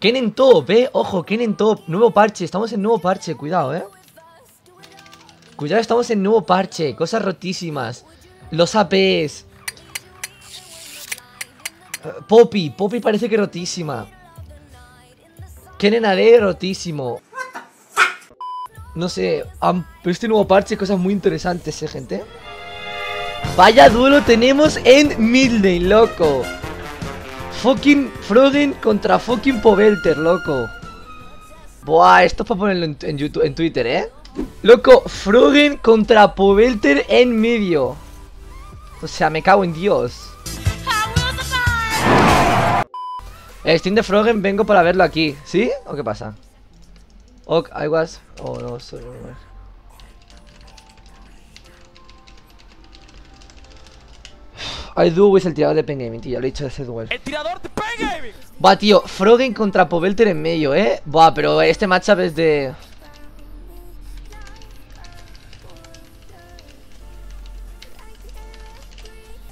Kennen top, eh. Ojo, Kennen top. Nuevo parche. Estamos en nuevo parche. Cuidado, eh. Cuidado, estamos en nuevo parche. Cosas rotísimas. Los APs. Poppy. Poppy parece que rotísima. Kennen AD rotísimo. No sé. Pero este nuevo parche, cosas muy interesantes, eh, gente. Vaya duelo tenemos en Midlane, loco. Fucking Frogen contra fucking Pobelter, loco. Buah, esto es para ponerlo en, YouTube, en Twitter, ¿eh? Loco, Frogen contra Pobelter en medio. O sea, me cago en Dios. El Steam de Frogen vengo para verlo aquí, ¿sí? ¿O qué pasa? Ok, I was... Oh, no, sorry. I do with el tirador de Pen Gaming, tío, lo he dicho de Zedwell. ¡El tirador de Pen Gaming! Va, tío, Frogen contra Pobelter en medio, ¿eh? Va, pero este matchup es de...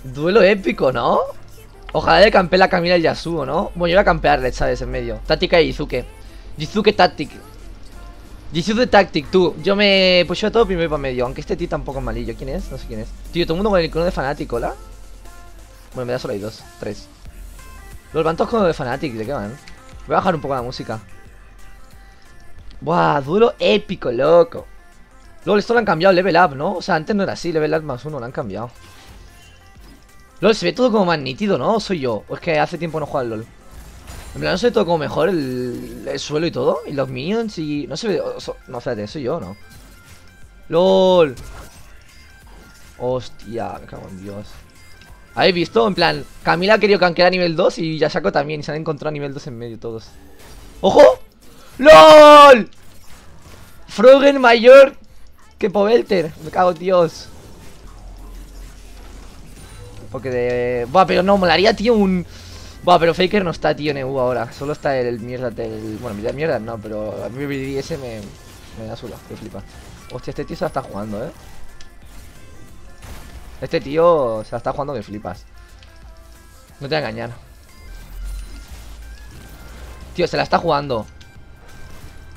Duelo épico, ¿no? Ojalá le campee la Camila el Yasuo, ¿no? Bueno, yo voy a campearle, ¿sabes? En medio Táctica de Yizuke Yizuke Tactic Yizuke Tactic, tú Yo me pusho a todo primero para medio Aunque este tío tampoco es malillo ¿Quién es? No sé quién es Tío, todo el mundo con el icono de fanático, ¿la? Bueno, me da solo hay dos Tres Los van todos con de Fanatic ¿De qué van? Voy a bajar un poco la música Buah, duelo épico, loco Luego esto lo han cambiado, level up, ¿no? O sea, antes no era así, level up más uno, lo han cambiado LOL, se ve todo como más nítido, ¿no? ¿O soy yo? ¿O es que hace tiempo no juego al LOL? En plan, no se ve todo como mejor el, el suelo y todo Y los minions y... No se ve... so- no, espérate, soy yo, ¿no? LOL Hostia, me cago en Dios ¿Habéis visto? En plan, Camila ha querido canquear a nivel 2 y ya saco también Y se han encontrado a nivel 2 en medio todos ¡Ojo! ¡LOL! Frogen mayor que Pobelter Me cago en Dios porque de... Buah, pero no, molaría, tío, un... Buah, pero Faker no está, tío, en EU ahora Solo está el, mierda, el... Bueno, mierda, mierda no, pero a mí ese me... Me da suelo, que flipa Hostia, este tío se la está jugando, eh Este tío se la está jugando que flipas. No te voy a engañar. Tío, se la está jugando.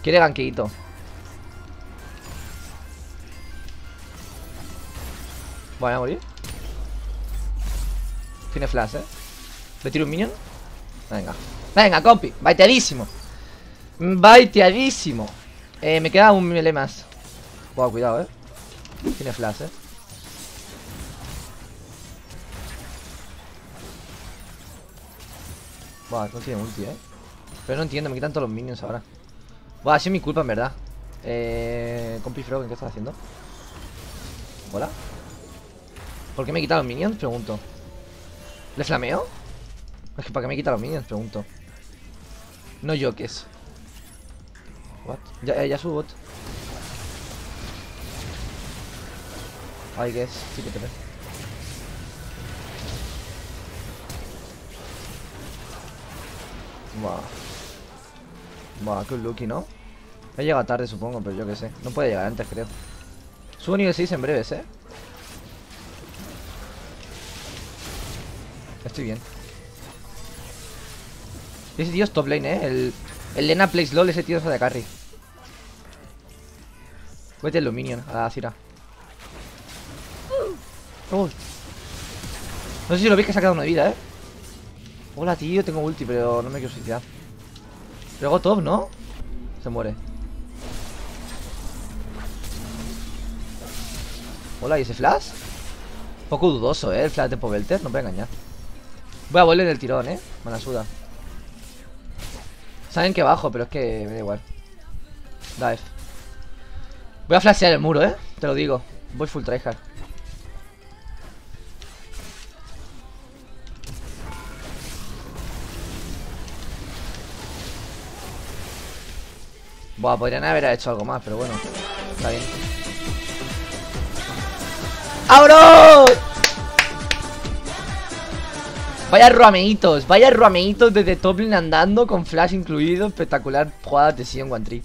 Quiere ganqueito Voy a morir. Tiene flash, ¿eh? ¿Le tiro un minion? Venga. Venga, compi. Baiteadísimo. Baiteadísimo. Eh, Me queda un melee más. Wow, cuidado, ¿eh? Tiene flash, ¿eh? Buah, no tiene ulti, ¿eh? Pero no entiendo, me quitan todos los minions ahora Buah, ha sido mi culpa, en verdad Eh... Compi Frog, ¿qué estás haciendo? Hola ¿Por qué me quitan los minions? Pregunto ¿Le flameo? Es que para qué me quita los minions, pregunto No yoques What? Ya, eh, ya su bot I guess, sí que te ve Buah Buah, qué lucky, ¿no? He llegado tarde supongo, pero yo qué sé No puede llegar antes, creo Subo nivel 6 en breves, ¿eh? Estoy bien. Ese tío es top lane, eh. El, el Lena plays LOL, ese tío es de carry. Vete el Luminion a la Cira. No sé si lo veis que se ha quedado una vida, eh. Hola, tío, tengo ulti, pero no me quiero suicidar. Hago top, ¿no? Se muere. Hola, ¿y ese flash? Poco dudoso, eh, el flash de Pobelter, no me voy a engañar. Voy a volver del tirón, eh. Me la suda. Saben que bajo, pero es que me da igual. Dive. Voy a flashear el muro, eh. Te lo digo. Voy full tryhard. Buah, podrían haber hecho algo más, pero bueno. Está bien. ¡Vámonos! Vaya ruameitos, vaya ruameitos desde Toplin andando con flash incluido. Espectacular jugada de Sion Tree.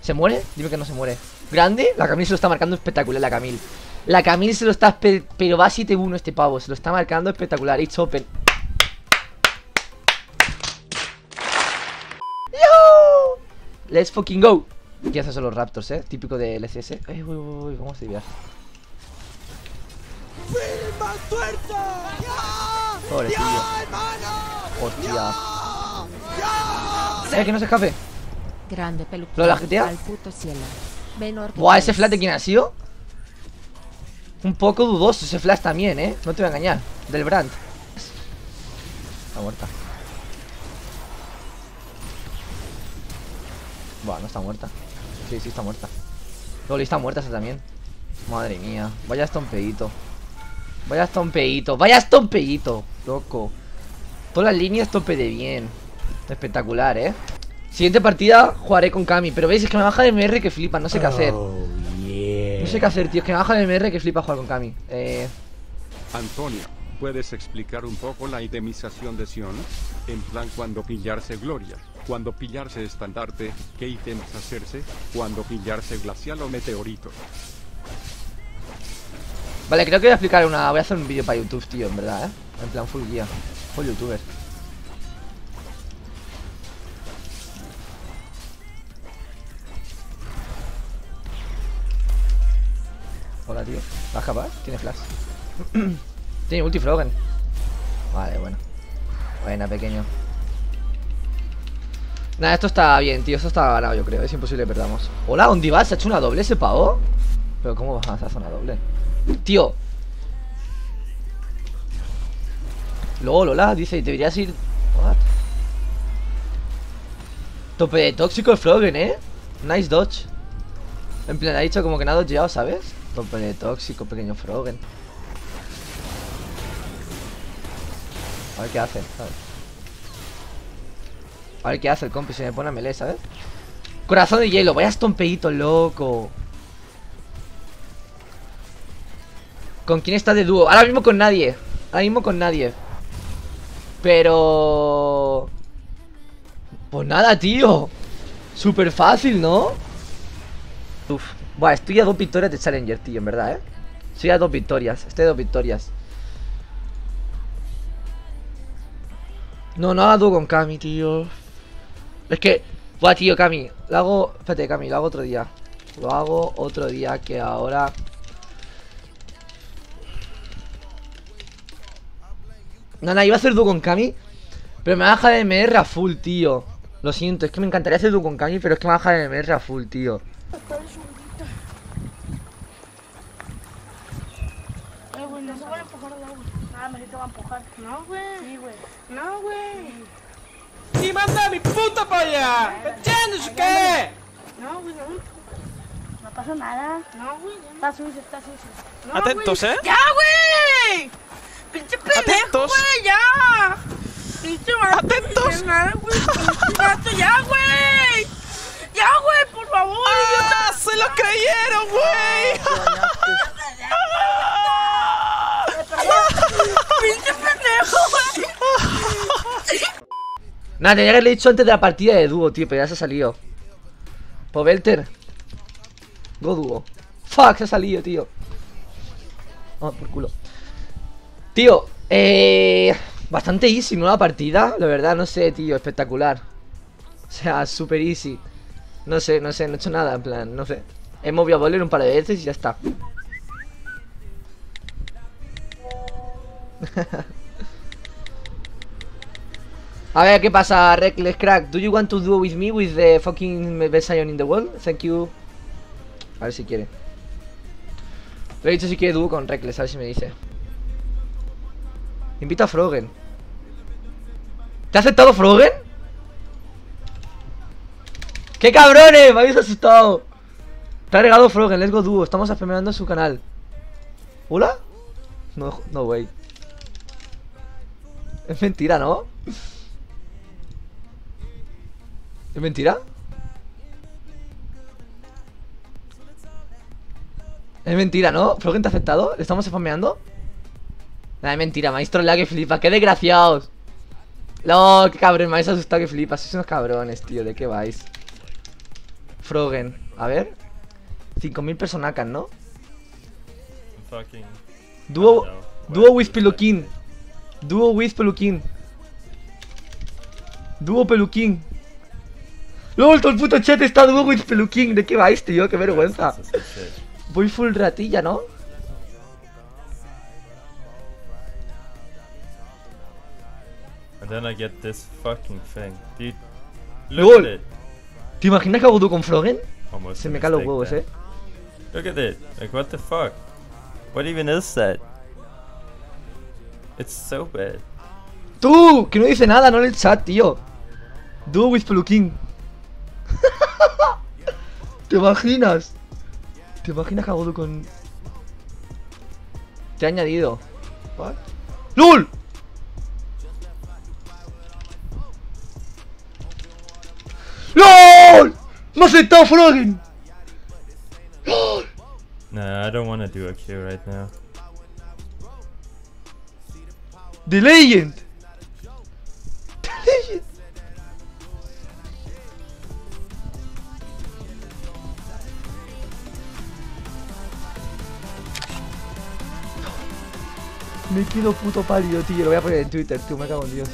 ¿Se muere? Dime que no se muere. ¿Grande? La Camille se lo está marcando espectacular, la Camille. La Camille se lo está... Pero va 7-1 este pavo. Se lo está marcando espectacular. It's open. Let's fucking go. ¿Qué haces son los Raptors, eh? Típico de. Eh, uy, uy, uy, vamos a viaje. ¡Más tuerto! ¡Ya! Pobrecillo. ¡Ya, hermano! Hostia. ¡Ya! Eh, que no se escape. Grande peluquín. ¿Lo de la GTA? Al puto cielo. Menor que Buah, ese flash de quién ha sido. Un poco dudoso ese flash también, eh. No te voy a engañar. Del brand. Está muerta. Buah, no está muerta. Sí, sí, está muerta. Loli está muerta esa también. Madre mía. Vaya estompeito. Vaya estompeito. Vaya estompeito. Loco. Todas las líneas tope de bien. Espectacular, eh. Siguiente partida jugaré con Kami. Pero veis, es que me baja de MR que flipa. No sé qué hacer. Oh, yeah. No sé qué hacer, tío. Es que me baja de MR que flipa jugar con Kami. Eh. Antonio, ¿puedes explicar un poco la itemización de Sion? En plan, cuando pillarse Gloria, cuando pillarse estandarte, ¿qué ítems hacerse? Cuando pillarse glacial o meteorito. Vale, creo que voy a explicar una. Voy a hacer un vídeo para YouTube, tío, en verdad, eh. En plan, full guía. Full youtuber. Hola, tío. ¿Vas capaz? Tiene flash. Tiene ulti. Vale, bueno. Buena, pequeño. Nada, esto está bien, tío. Esto está ganado, yo creo. Es imposible perdamos. Hola, ¿dónde vas? ¿Se ha hecho una doble ese pavo? Pero ¿cómo vas a hacer una doble? Tío. Luego Lola dice, deberías ir... What? Tope de tóxico el Frogen, ¿eh? Nice dodge. En plan, ha dicho como que nada dodgeado, ¿sabes? Tope de tóxico, pequeño Frogen. A ver qué hace, ¿sabes? A ver qué hace el compi, se me pone a melee, ¿sabes? Corazón de hielo, vaya estompeito, loco. ¿Con quién está de dúo? Ahora mismo con nadie. Ahora mismo con nadie. Pero... Pues nada, tío. Súper fácil, ¿no? Uf. Buah, estoy a dos victorias de Challenger, tío, en verdad, ¿eh? Estoy a dos victorias. Estoy a dos victorias. No, no haga dúo con Kami, tío. Es que... Buah, tío, Kami. Lo hago... Espérate, Kami, lo hago otro día. Lo hago otro día que ahora... No, no, iba a hacer dúo con Kami Pero me baja de MR a full, tío Lo siento, es que me encantaría hacer dúo con Kami Pero es que me baja de MR a full, tío Eh, güey, no se van a empujar al agua. Nada, más te va a empujar. No, güey. Sí, güey. No, güey. ¡Y manda a mi puta para allá! ¿Entiendes o qué? No, güey, no. No pasa nada. No, güey. Está sucio, está sucio. No, Atentos, güey. ¿eh? ¡Ya, güey! ¡Pinche pendejo, Atentos. güey! ¡Ya! ¡Pinche vato! Atentos. pinche ¡Ya, güey! ¡Ya, güey! ¡Por favor! ¡Ah! ¡Se lo creyeron, güey! ¡Pinche pendejo, güey! Nada, tenía que haberle dicho antes de la partida de dúo, tío Pero ya se ha salido. Pobelter Go dúo. Fuck, se ha salido, tío. Oh, por culo. Tío, eh... Bastante easy, ¿no? La partida La verdad, no sé, tío, espectacular. O sea, super easy. No sé, no sé, no he hecho nada, en plan, no sé. He movido a Boller un par de veces y ya está A ver, ¿qué pasa, Reckless Crack? Do you want to do with me with the fucking best Ion in the world? Thank you. A ver si quiere. Le he dicho si quiere dúo con Reckless, a ver si me dice. Invita a Frogen. ¿Te ha aceptado Frogen? ¡Qué cabrones! Me habéis asustado. Te ha regalado Frogen, let's go dúo. Estamos afirmando su canal. ¿Hola? No, no way. Es mentira, ¿no? ¿Es mentira? Es mentira, ¿no? ¿Frogen te ha aceptado? ¿Le estamos spameando? Nada, es mentira, maestro la que flipa, qué desgraciados No, qué cabrón, me habéis asustado que flipas Sois unos cabrones, tío, ¿de qué vais? Frogen, a ver 5000 personacas, ¿no? Know. dúo with Peluquín Dúo with Peluquín Dúo Peluquín LOL, todo el puto chat está dúo with Peluquín. ¿De qué vais, tío? Qué vergüenza. Voy full ratilla, ¿no? And then I get this fucking thing. Dude, Lol. look at it. ¿Te imaginas que hago tú con Froggen? Almost Se me caen los huevos, there. eh. Look at it. Like, what the fuck? What even is that? It's so bad. Tú, que no dice nada, no en el chat, tío. Do with Peluquín. ¿Te imaginas? ¿Te imaginas que hago tú con. Te he añadido. What? ¡LOL! ¡LOL! ¡Me ha aceptado Froggen! ¡LOL! Nah, I don't want to do a Q right now. ¡The Legend! Me quedo puto pálido, tío. Lo voy a poner en Twitter, tío. Me cago en Dios.